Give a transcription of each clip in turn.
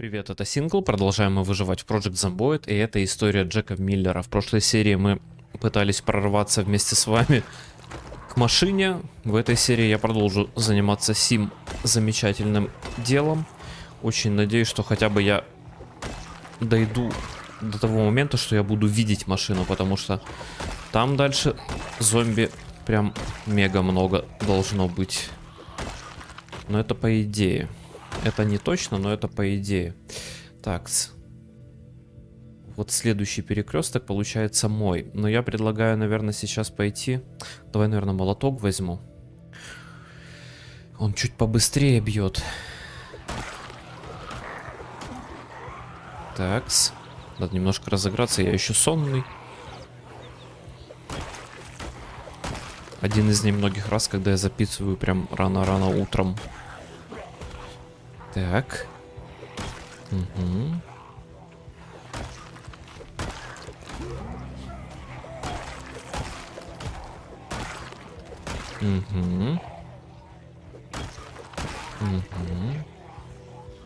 Привет, это Сингл, продолжаем мы выживать в Project Zomboid, и это история Джека Миллера. В прошлой серии мы пытались прорваться вместе с вами к машине. В этой серии я продолжу заниматься сим замечательным делом. Очень надеюсь, что хотя бы я дойду до того момента, что я буду видеть машину, потому что там дальше зомби прям мега много должно быть. Но это по идее. Это не точно, но это по идее. Так. Вот следующий перекресток получается мой. Но я предлагаю, наверное, сейчас пойти. Давай, наверное, молоток возьму. Он чуть побыстрее бьет. Такс. Надо немножко разыграться, я еще сонный. Один из немногих раз, когда я записываю прям рано-рано утром. Так. Угу. Угу. Угу.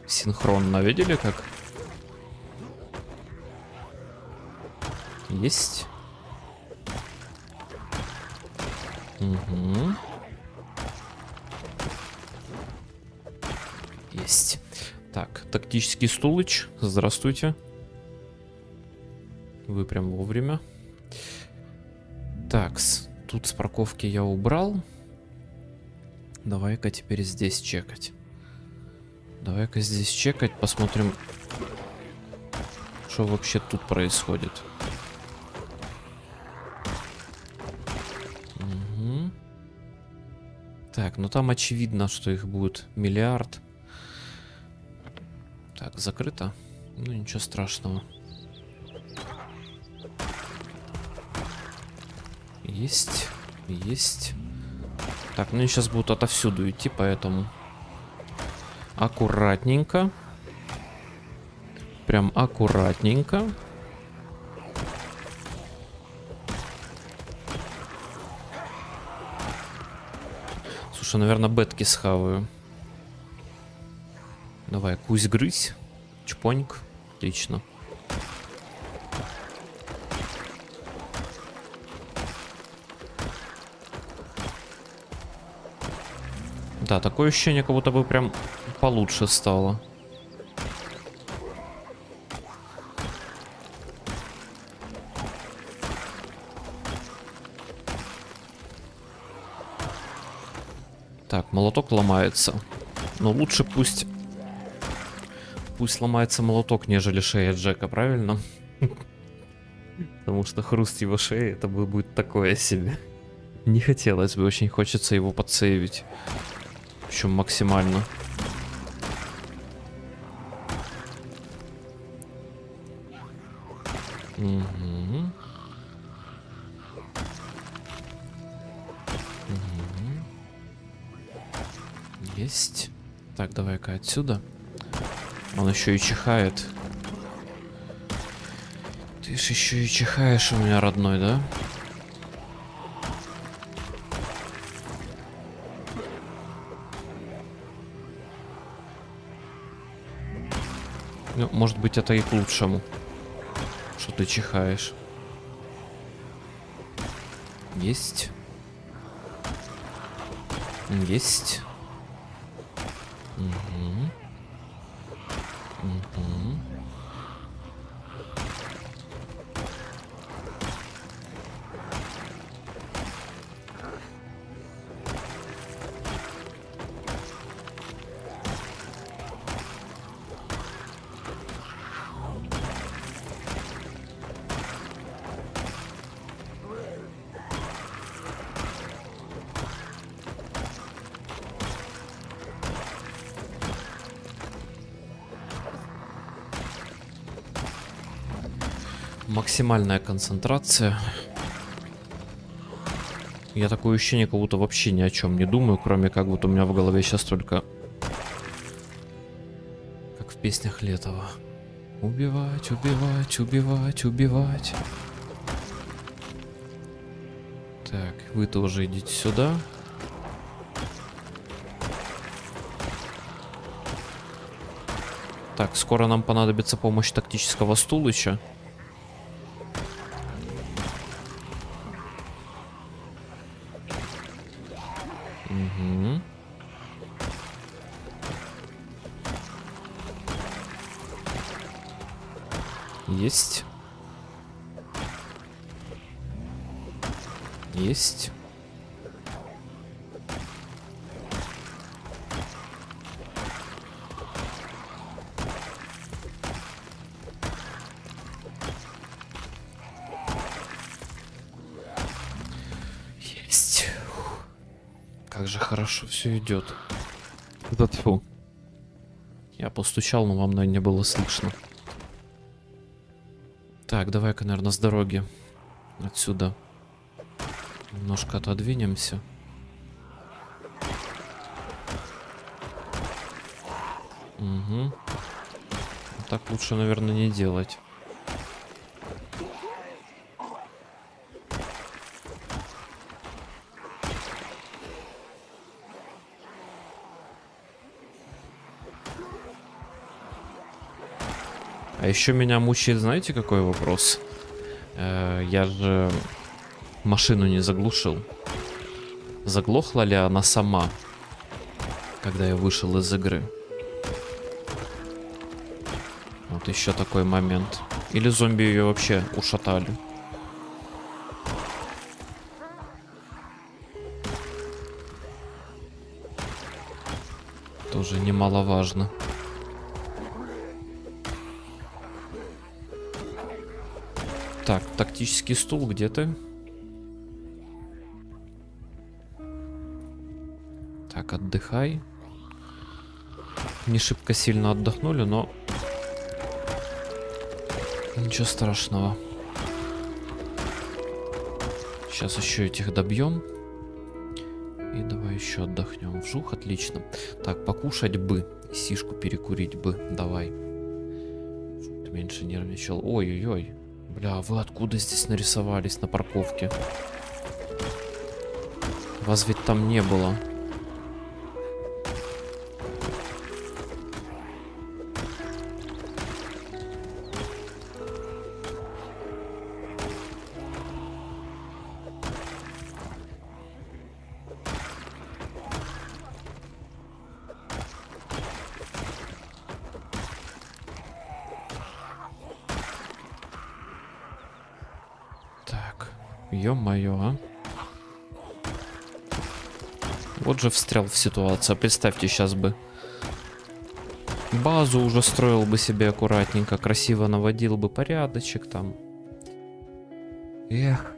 Синхронно видели как? Есть. Угу. Тактический стулыч. Здравствуйте. Вы прям вовремя. Так, тут с парковки я убрал. Давай-ка теперь здесь чекать. Давай-ка здесь чекать, посмотрим, что вообще тут происходит. Угу. Так, ну там очевидно, что их будет миллиард. Так, закрыто. Ну, ничего страшного. Есть. Есть. Так, ну они сейчас будут отовсюду идти, поэтому... Аккуратненько. Прям аккуратненько. Слушай, наверное, бетки схаваю. Давай, кусь-грысь. Чпоник. Отлично. Да, такое ощущение, как будто бы прям получше стало. Так, молоток ломается. Но лучше пусть Пусть сломается молоток, нежели шея Джека, правильно? Потому что хруст его шеи, это будет такое себе. Не хотелось бы, очень хочется его подсейвить. Причем максимально. Угу. Угу. Есть. Так, давай-ка отсюда. Он еще и чихает. Ты ж еще и чихаешь у меня, родной, да? Ну, может быть, это и к лучшему, что ты чихаешь. Есть. Есть. Угу. Угу. Максимальная концентрация. Я такое ощущение, как будто вообще ни о чем не думаю, кроме как вот у меня в голове сейчас только... Как в песнях Летова. Убивать, убивать, убивать, убивать. Так, вы тоже идите сюда. Так, скоро нам понадобится помощь тактического стулыча. Есть. Есть. Есть. Фух. Как же хорошо все идет. Да тьфу. Я постучал, но вам наверное, не было слышно. Так, давай-ка, наверное, с дороги. Отсюда. Немножко отодвинемся. Угу. Так лучше, наверное, не делать. А еще меня мучает, знаете, какой вопрос? Э, я же машину не заглушил. Заглохла ли она сама, когда я вышел из игры? Вот еще такой момент. Или зомби ее вообще ушатали? Тоже немаловажно. Так, тактический стул, где ты? Так, отдыхай. Не шибко сильно отдохнули, но... Ничего страшного. Сейчас еще этих добьем. И давай еще отдохнем. Вжух, отлично. Так, покушать бы. Сишку перекурить бы. Давай. Ты меньше нервничал. Ой-ой-ой. Бля, вы откуда здесь нарисовались на парковке? Вас ведь там не было. Вот же встрял в ситуацию. Представьте, сейчас бы базу уже строил бы себе аккуратненько, красиво наводил бы порядочек там. Эх.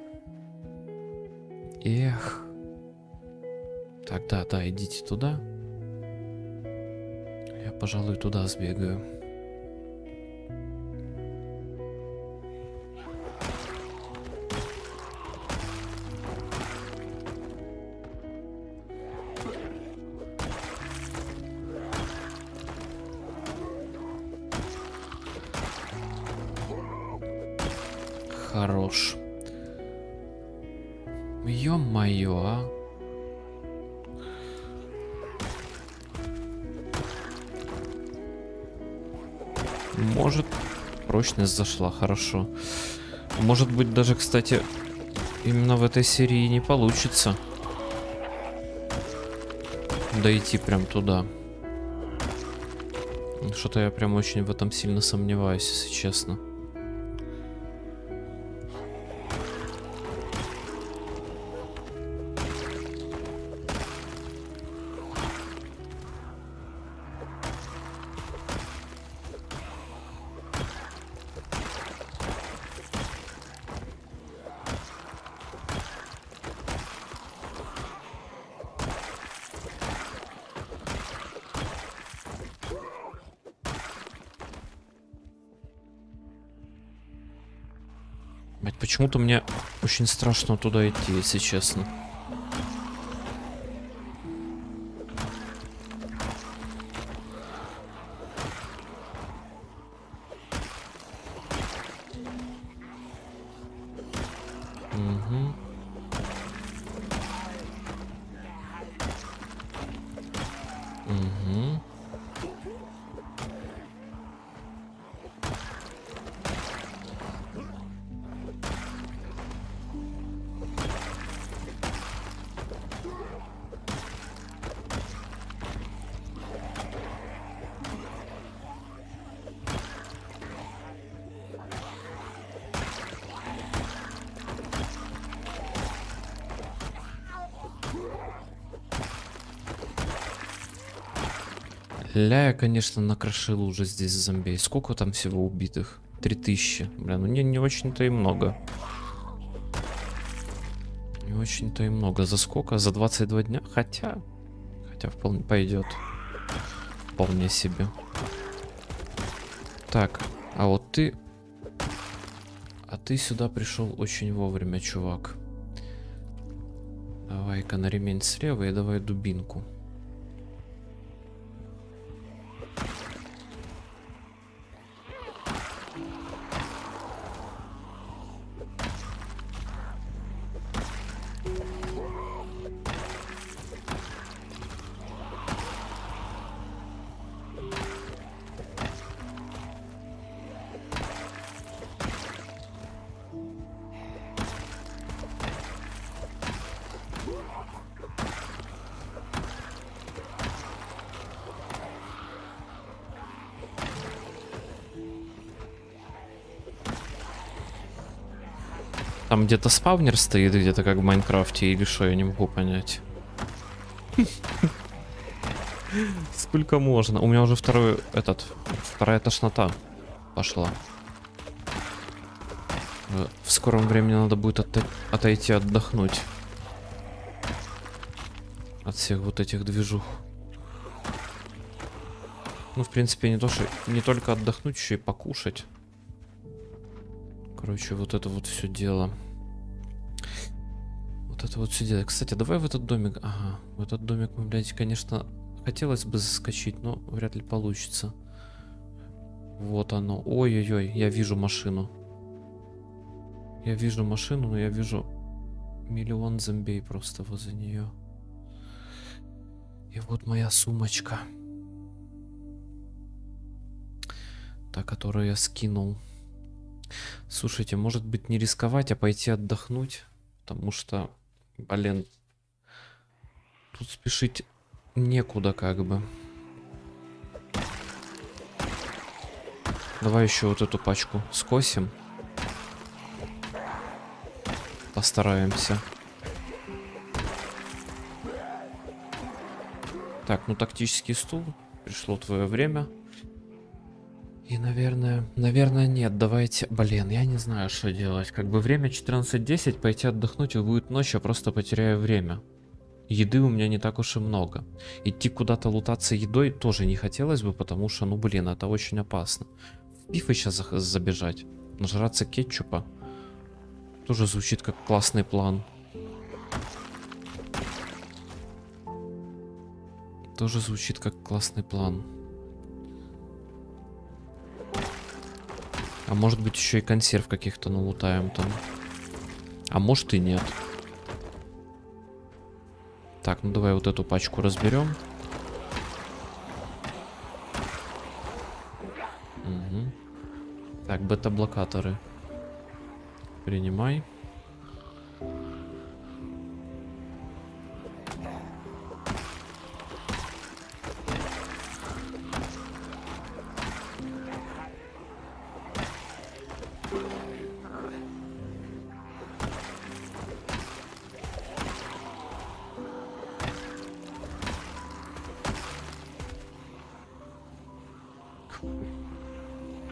Эх. Так, да, да, идите туда. Я, пожалуй, туда сбегаю. Прочность зашла, хорошо. Может быть, даже, кстати, именно в этой серии не получится дойти прям туда. Что-то я прям очень в этом сильно сомневаюсь, если честно. Почему-то мне очень страшно туда идти, если честно. Мгм. Мгм. Ля, я, конечно, накрошил уже здесь зомби. Сколько там всего убитых? 3000. Бля, ну не, не очень-то и много. Не очень-то и много. За сколько? За 22 дня? Хотя... Хотя вполне пойдет. Вполне себе. Так, а вот ты... А ты сюда пришел очень вовремя, чувак. Давай-ка на ремень слева и давай дубинку. Там где-то спавнер стоит, где-то как в Майнкрафте, или что, я не могу понять. Сколько можно? У меня уже второй, этот, вторая тошнота пошла. В скором времени надо будет от отойти отдохнуть. От всех вот этих движух. Ну, в принципе, не то, что не только отдохнуть, еще и покушать. Короче, вот это вот все дело. Это вот все дело. Кстати, давай в этот домик. Ага, в этот домик мы, блядь, конечно, хотелось бы заскочить, но вряд ли получится. Вот оно. Ой-ой-ой, я вижу машину. Я вижу машину, но я вижу миллион зомбей просто возле нее. И вот моя сумочка. Та, которую я скинул. Слушайте, может быть не рисковать, а пойти отдохнуть? Потому что, блин, тут спешить некуда как бы. Давай еще вот эту пачку скосим. Постараемся. Так, ну тактический стул. Пришло твое время. И, наверное, наверное, нет, давайте... Блин, я не знаю, что делать. Как бы время 14.10, пойти отдохнуть и будет ночь, я просто потеряю время. Еды у меня не так уж и много. Идти куда-то лутаться едой тоже не хотелось бы, потому что, ну блин, это очень опасно. В пифы сейчас забежать, нажраться кетчупа. Тоже звучит как классный план. Тоже звучит как классный план. А может быть еще и консерв каких-то налутаем там. А может и нет. Так, ну давай вот эту пачку разберем. Угу. Так, бета-блокаторы. Принимай.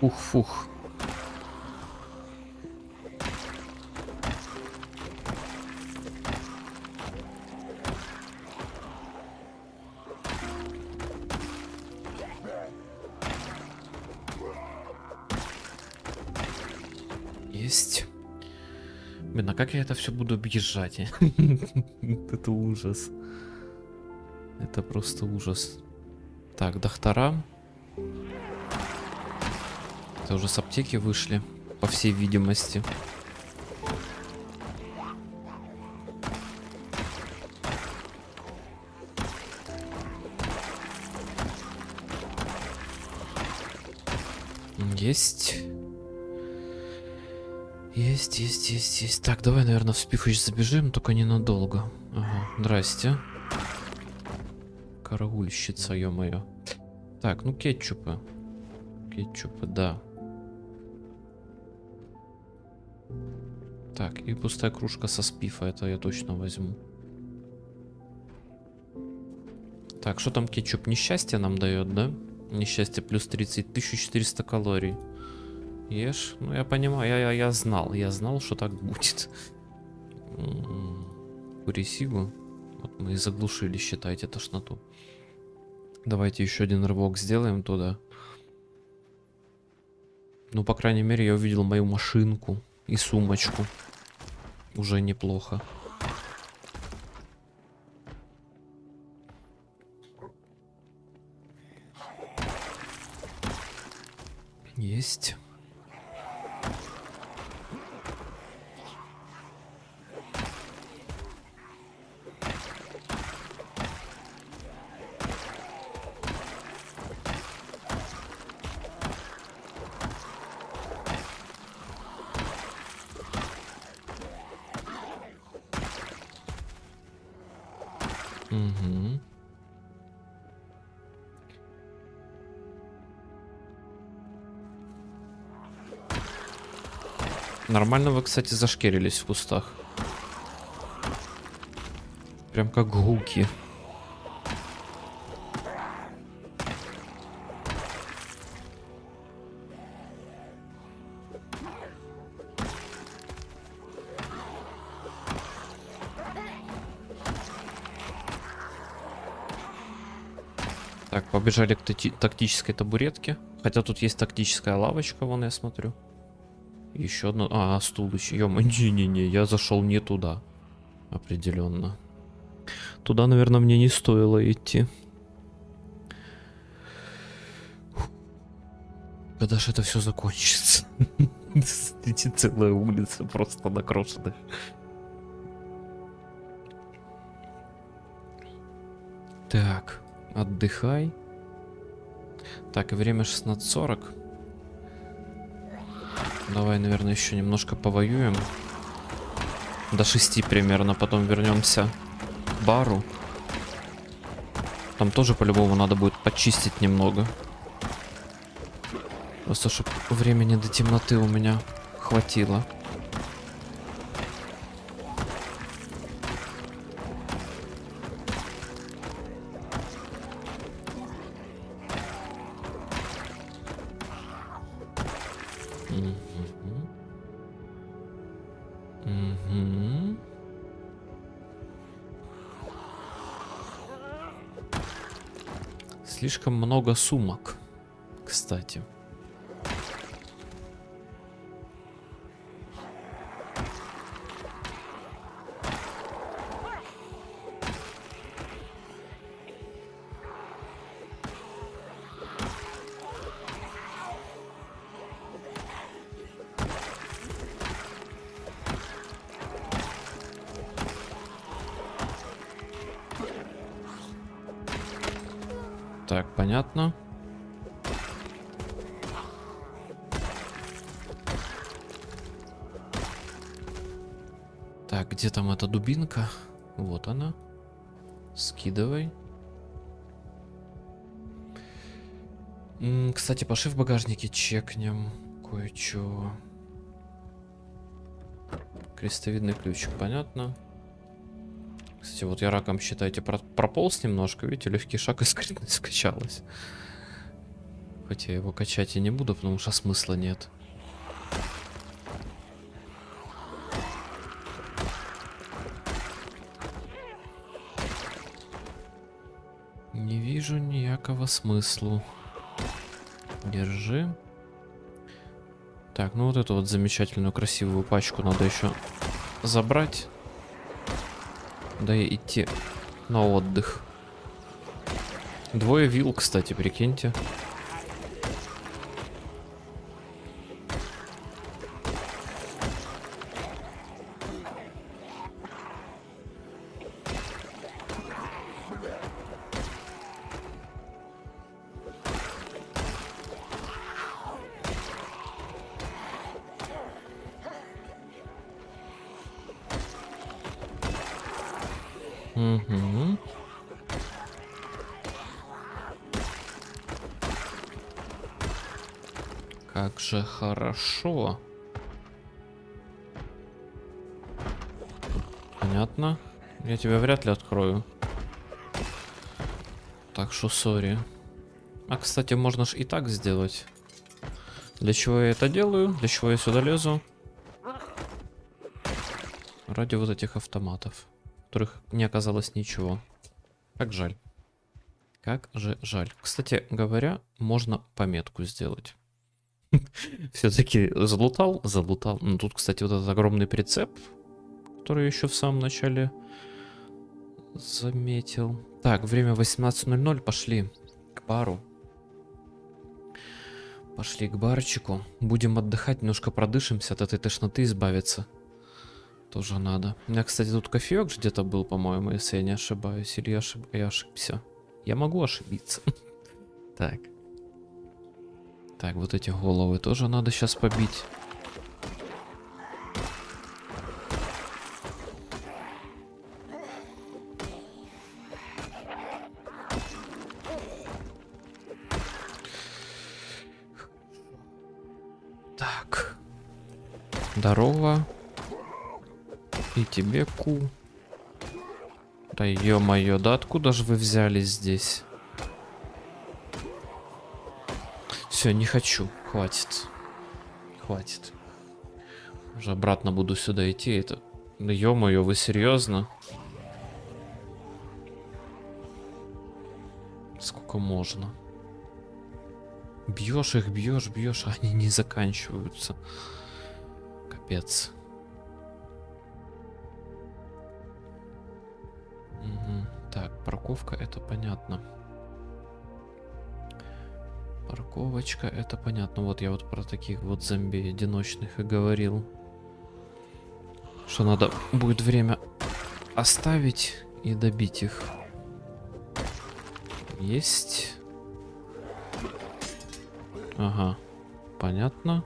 Фух-фух. Есть. Блин, а как я это все буду объезжать? Это ужас. Это просто ужас. Так, доктора. Это уже с аптеки вышли, по всей видимости. Есть. Есть, есть, есть, есть. Так, давай, наверное, в спифыч забежим, только ненадолго. Ага, здрасте. Караульщица, ё-моё. Так, ну кетчупы. Кетчупы, да. Так, и пустая кружка со спифа, это я точно возьму. Так, что там кетчуп? Несчастье нам дает, да? Несчастье плюс 30, 1400 калорий. Ешь? Ну, я понимаю, я, я, я знал, я знал, что так будет. М-м-м. Курисигу. Вот мы и заглушили, считайте, тошноту. Давайте еще один рывок сделаем туда. Ну, по крайней мере, я увидел мою машинку и сумочку. Уже неплохо. Есть. Нормально вы, кстати, зашкерились в кустах. Прям как гуки. Так, побежали к тактической табуретке. Хотя тут есть тактическая лавочка, вон я смотрю. Еще одно... А, стул еще. ё Не-не-не, я зашел не туда. Определенно. Туда, наверное, мне не стоило идти. Когда же это все закончится? Эти целая улица просто накрошенная. Так, отдыхай. Так, и время 16.40. Давай, наверное, еще немножко повоюем. До 6 примерно, потом вернемся к бару. Там тоже по-любому надо будет почистить немного. Просто чтобы времени до темноты у меня хватило. Слишком много сумок, кстати. Эта дубинка? Вот она. Скидывай. Кстати, пошли в багажнике чекнем кое-что. Крестовидный ключик, понятно. Кстати, вот я раком, считайте, прополз немножко. Видите, легкий шаг и скрытность скачалась. Хотя я его качать и не буду, потому что смысла нет. Вижу никакого смысла. Держи. Так, ну вот эту вот замечательную красивую пачку надо еще забрать. Да и идти на отдых. Двое вил, кстати, прикиньте. Как же хорошо. Понятно. Я тебя вряд ли открою. Так что сори. А, кстати, можно ж и так сделать. Для чего я это делаю? Для чего я сюда лезу? Ради вот этих автоматов, в которых не оказалось ничего. Как жаль. Как же жаль. Кстати говоря, можно пометку сделать. Все-таки залутал, залутал. Ну, тут, кстати, вот этот огромный прицеп, который еще в самом начале заметил. Так, время 18.00, пошли к бару. Пошли к барчику. Будем отдыхать, немножко продышимся, от этой тошноты избавиться. Тоже надо. У меня, кстати, тут кофеек где-то был, по-моему, если я не ошибаюсь. Или я, ошиб... я ошибся. Я могу ошибиться. так. Так, вот эти головы тоже надо сейчас побить. Так. Здорово. И тебе ку. Да ё-моё, да откуда же вы взялись здесь? Все, не хочу. Хватит. Хватит. Уже обратно буду сюда идти. Это... Да ё-моё, вы серьезно? Сколько можно? Бьешь их, бьешь, бьешь, а они не заканчиваются. Капец. Угу. Так, парковка, это понятно. Парковочка, это понятно. Вот я вот про таких вот зомби одиночных и говорил. Что надо будет время оставить и добить их. Есть. Ага, понятно.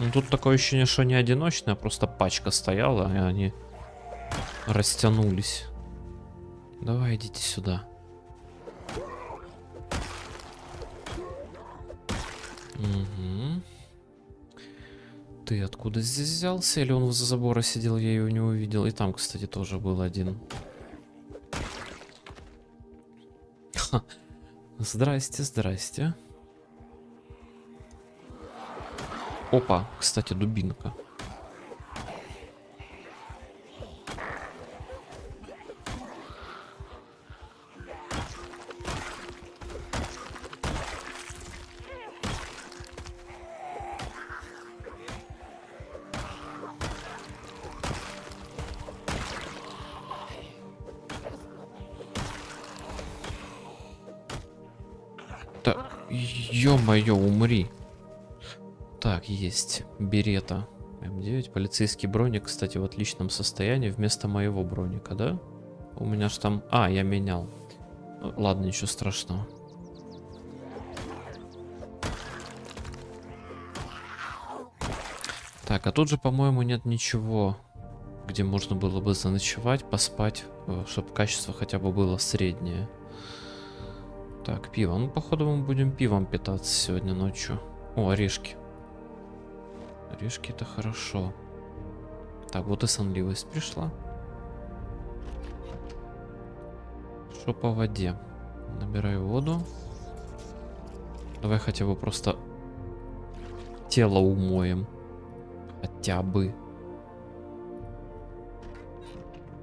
Ну тут такое ощущение, что не одиночная, просто пачка стояла, и они растянулись. Давай, идите сюда. Угу. Ты откуда здесь взялся? Или он возле забора сидел, я его не увидел? И там, кстати, тоже был один. Ха. Здрасте, здрасте. Опа, кстати, дубинка. Берета. М9. Полицейский броник, кстати, в отличном состоянии. Вместо моего броника, да? У меня ж там... А, я менял. Ну, ладно, ничего страшного. Так, а тут же, по-моему, нет ничего, где можно было бы заночевать, поспать, э, чтобы качество хотя бы было среднее. Так, пиво. Ну, походу, мы будем пивом питаться сегодня ночью. О, орешки. Орешки это хорошо. Так, вот и сонливость пришла. Что по воде? Набираю воду. Давай хотя бы просто тело умоем. Хотя бы.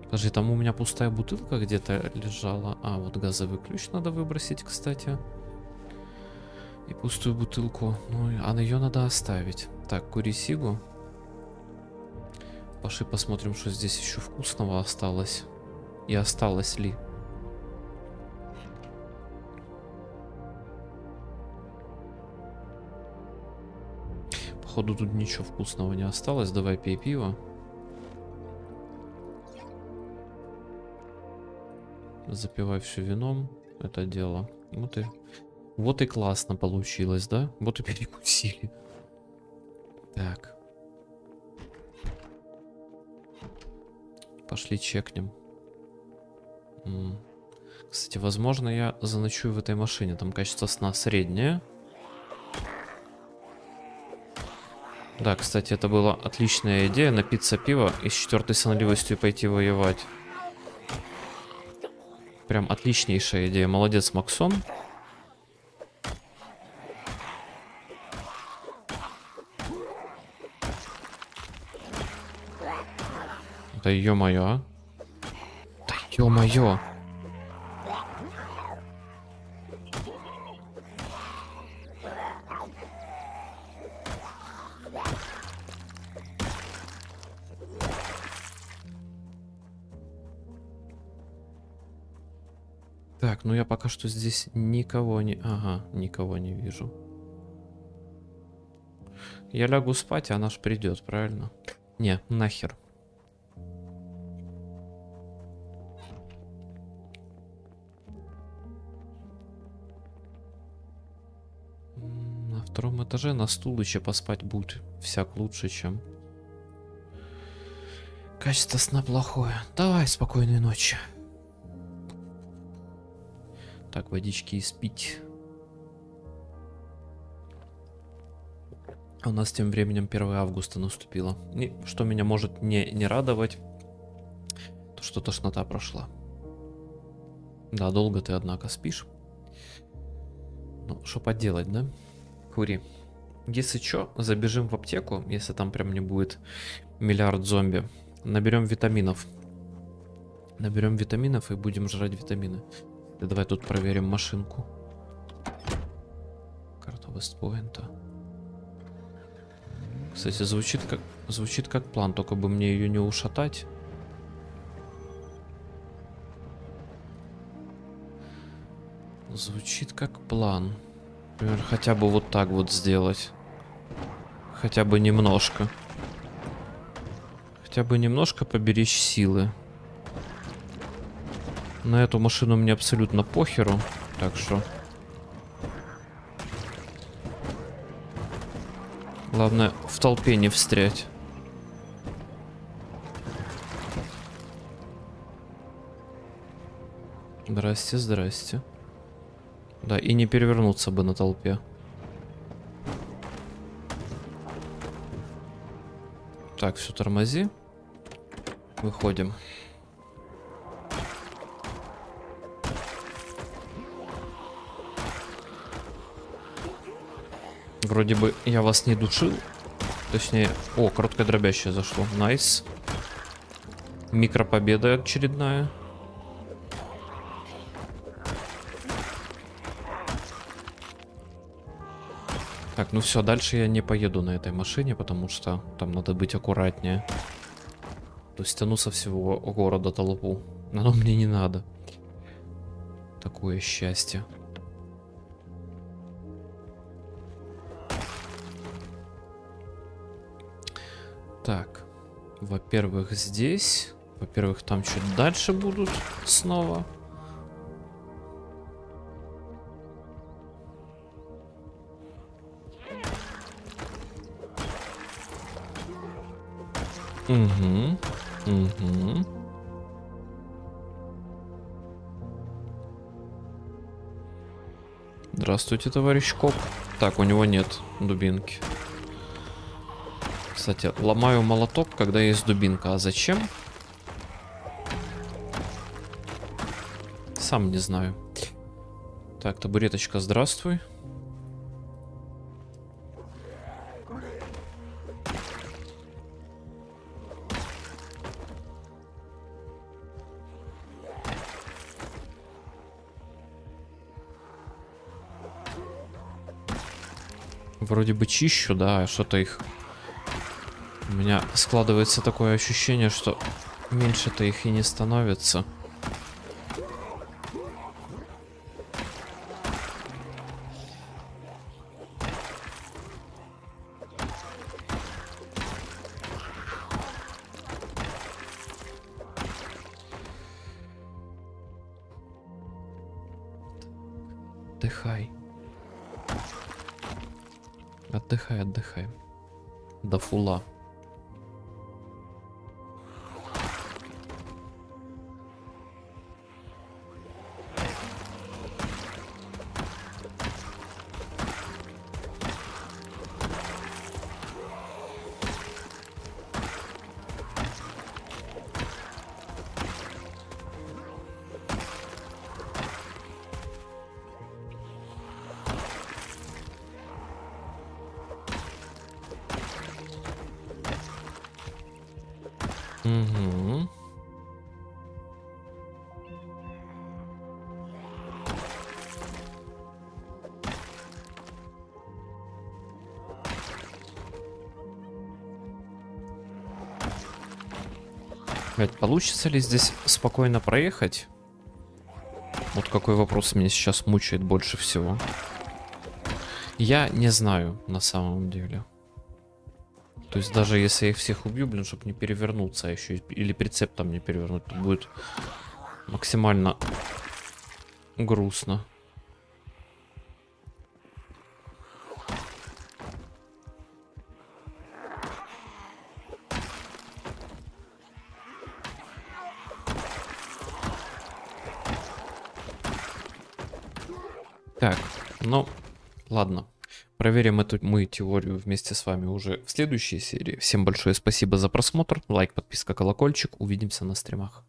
Подожди, там у меня пустая бутылка где-то лежала. А, вот газовый ключ надо выбросить, кстати. И пустую бутылку. Ну, а ее надо оставить. Так, кури сигу. Пошли посмотрим, что здесь еще вкусного осталось. И осталось ли. Походу тут ничего вкусного не осталось. Давай пей пиво. Запивай все вином. Это дело. Вот и, вот и классно получилось, да? Вот и перекусили. Так. Пошли чекнем. Кстати, возможно, я заночую в этой машине. Там качество сна среднее. Да, кстати, это была отличная идея напиться пива и с четвертой сонливостью пойти воевать. Прям отличнейшая идея. Молодец, Максон. Да ё-моё? Да ё-моё. Так, ну я пока что здесь никого не... Ага, никого не вижу. Я лягу спать, а наш придет, правильно? Не, нахер. Втором этаже на стул еще поспать будет всяк лучше, чем... Качество сна плохое. Давай, спокойной ночи. Так, водички испить. А у нас тем временем 1 августа наступило. И что меня может не, не радовать, то что тошнота прошла. Да, долго ты, однако, спишь. Ну, что поделать, да? Кури. Если что, забежим в аптеку, если там прям не будет миллиард зомби. Наберем витаминов. Наберем витаминов и будем жрать витамины. Да давай тут проверим машинку. Карта Вестпоинта. Кстати, звучит как звучит как план, только бы мне ее не ушатать. Звучит как план. Например, хотя бы вот так вот сделать. Хотя бы немножко. Хотя бы немножко поберечь силы. На эту машину мне абсолютно похеру. Так что... Главное, в толпе не встрять. Здрасте, здрасте. Да, и не перевернуться бы на толпе. Так, все, тормози. Выходим. Вроде бы я вас не душил. Точнее... О, короткое дробящее зашло. Nice. Микропобеда очередная. Так, ну все, дальше я не поеду на этой машине, потому что там надо быть аккуратнее. То есть тяну со всего города толпу. Но мне не надо. Такое счастье. Так. Во-первых, здесь. Во-первых, там чуть дальше будут снова. Угу. Угу. Здравствуйте, товарищ коп. Так, у него нет дубинки. Кстати, ломаю молоток, когда есть дубинка. А зачем? Сам не знаю. Так, табуреточка, здравствуй. Вроде бы чищу, да, что-то их у меня складывается такое ощущение, что меньше-то их и не становится. Отдыхай. Отдыхай, отдыхай. До фула. Блядь, получится ли здесь спокойно проехать? Вот какой вопрос меня сейчас мучает больше всего. Я не знаю на самом деле. То есть даже если я их всех убью, блин, чтобы не перевернуться а еще или прицеп там не перевернуть, то будет максимально грустно. Проверим эту мы теорию вместе с вами уже в следующей серии. Всем большое спасибо за просмотр. Лайк, подписка, колокольчик. Увидимся на стримах.